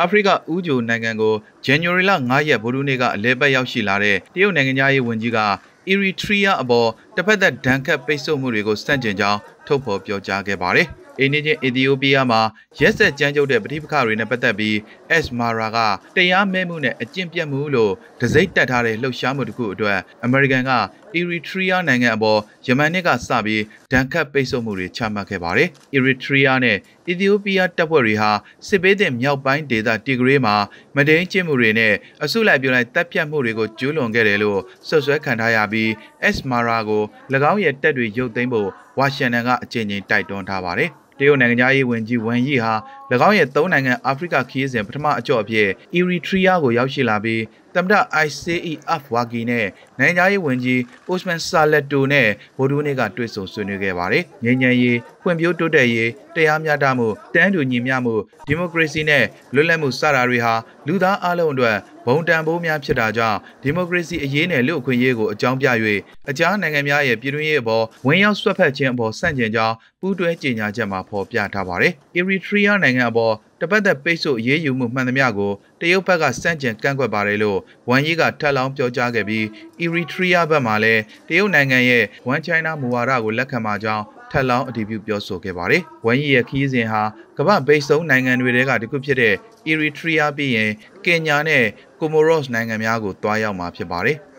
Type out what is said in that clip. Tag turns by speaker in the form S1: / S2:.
S1: အာဖရိကဥဂျိုနိုင်ငံကို January လ9ရက်ဗုဒ္ဓနေ့ကအလဲပတ်ရောက်ရှိလာတဲ့တရုတ်နိုင်ငံသားရေးဝန်ကြီးက Eritrea အပေါ်တစ်ဖက်သက်ဒဏ်ခတ်ပိတ်ဆို့မှုတွေကိုစန့်ကျင်ကြောင်းထုတ်ဖော်ပြောကြားခဲ့ပါတယ်။အိန္ဒိချင်းအီသီယိုးပီးယားမှာရက်ဆက်ကြမ်းကြုတ်တဲ့ပဋိပက္ခတွေနဲ့ပတ်သက်ပြီး S Mara ကတရားမဲမှုနဲ့အကျင့်ပြတ်မှုလို့ဒစိမ့်တက်ထားတဲ့လှုပ်ရှားမှုတစ်ခုအတွက်အမေရိကန်က Eritrea နိုင်ငံအပေါ်ယမန်နှစ်ကစပြီးဒဏ်ခတ်ပိတ်ဆို့မှုတွေချမှတ်ခဲ့ပါတယ်။ Eritrea နဲ့အီသီယိုးပီးယားတပ်ဖွဲ့တွေဟာစစ်ပေးတဲ့မြောက်ပိုင်းဒေသတီဂရေးမှာမဒိန်ကျင့်မှုတွေနဲ့အစုလိုက်ပြုံလိုက်တပ်ဖြတ်မှုတွေကိုကျူးလွန်ခဲ့တယ်လို့ဆွဆွဲခံထားရပြီး S Mara ကို၎င်းရဲ့တပ်တွေရုပ်သိမ်းဖို့ဝါရှင်တန်ကအကြိမ်ကြိမ်တိုက်တွန်းထားပါတယ်။ တရုတ်နိုင်ငံသားရေးဝန်ကြီးဝမ်ယီဟာ၎င်းရဲ့သုံးနိုင်ငံအာဖရိကခရီးစဉ်ပထမအကြော့အဖြစ်အီရီထရီယာကိုရောက်ရှိလာပြီးသမ္မတ ICE အဖဝါဂီနဲ့နိုင်ငံသားရေးဝန်ကြီးအိုစမန်ဆာလက်တိုနဲ့ဗိုလ်ဒူးနေကတွေ့ဆုံဆွေးနွေးခဲ့ပါတယ်။ငြိမ်းချမ်းရေး၊ဖွံ့ဖြိုးတိုးတက်ရေး၊တရားမျှတမှု၊တန်းတူညီမျှမှု၊ဒီမိုကရေစီနဲ့လွတ်လပ်မှုစတာတွေဟာလူသားအလုံးအတွက် ဘုံတန်ဖိုးများဖြစ်တာကြောင့်ဒီမိုကရေစီအရေးနဲ့လူ့အခွင့်အရေးကိုအကြောင်းပြ၍အကြားနိုင်ငံများရဲ့ပြည်တွင်းရေးအပေါ်ဝင်ရောက်ဆွတ်ဖက်ခြင်းအပေါ်ဆန့်ကျင်ကြောင်းပူးတွဲကြေညာချက်မှာဖော်ပြထားပါတယ်။ Eritrea နိုင်ငံအပေါ်တပတ်သက်ပိတ်ဆို့အရေးယူမှုမှန်သမျှကိုတရုတ်ဘက်ကစန့်ကျင်ကန့်ကွက်ပါတယ်လို့ဝန်ကြီးကထပ်လောင်းပြောကြားခဲ့ပြီး Eritrea ဘက်မှလည်းတရုတ်နိုင်ငံရဲ့ One China မူဝါဒကိုလက်ခံပါကြောင်းထပ်လောင်းအတည်ပြုပြောဆိုခဲ့ပါတယ်။ဝန်ကြီးရဲ့ခီးစဉ်ဟာကမ္ဘာဘိတ်ဆုံးနိုင်ငံတွေထဲကတစ်ခုဖြစ်တဲ့ Eritrea ပြီးရင်ကင်ညာနဲ့ Comoros နိုင်ငံများကိုတွားရောက်မှာဖြစ်ပါတယ်။